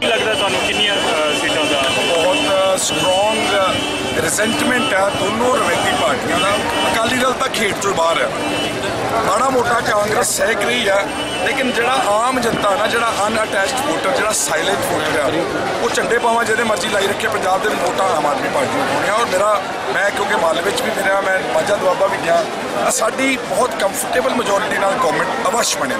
ਕੀ ਲੱਗਦਾ ਤੁਹਾਨੂੰ ਕਿੰਨੀਆਂ ਸੀਟਾਂ ਦਾ? ਬਹੁਤ ਸਟਰੋਂਗ ਰਿਜ਼ੈਂਟਮੈਂਟ ਹੈ ਦੋਨੋਂ ਰਵਾਇਤੀ ਪਾਰਟੀਆਂ ਦਾ। ਅਕਾਲੀ ਦਲ ਤਾਂ ਖੇਡ ਤੋਂ ਬਾਹਰ ਹੈ। ਮਾੜਾ ਮੋਟਾ ਕਾਂਗਰਸ ਸਹਿਕ ਰਹੀ ਹੈ, ਲੇਕਿਨ ਜਿਹੜਾ ਆਮ ਜਨਤਾ ਨਾ, ਜਿਹੜਾ ਅਨਅਟੈਚਡ ਵੋਟਰ ਜਿਹੜਾ ਸਾਇਲੈਂਟ ਵੋਟਰ ਆ ਉਹ ਝੰਡੇ ਪਾਵਾਂ ਜਿਹਦੇ ਮਰਜ਼ੀ ਲਾਈ ਰੱਖੇ ਪੰਜਾਬ ਦੇ ਵੋਟਾਂ ਆਮ ਆਦਮੀ ਪਾਰਟੀ ਨੂੰ ਪਾਉਣੀਆਂ ਔਰ ਮੇਰਾ, ਮੈਂ ਕਿਉਂਕਿ ਮਾਲੇ ਵਿੱਚ ਵੀ ਫਿਰਿਆ, ਮੈਂ ਮਾਝਾ ਦੁਆਬਾ ਵੀ ਗਿਆ ਸਾਡੀ ਬਹੁਤ ਕੰਫਰਟੇਬਲ ਮੈਜੋਰਿਟੀ ਨਾਲ ਗਵਰਨਮੈਂਟ ਅਵਸ਼ ਬਣੇ।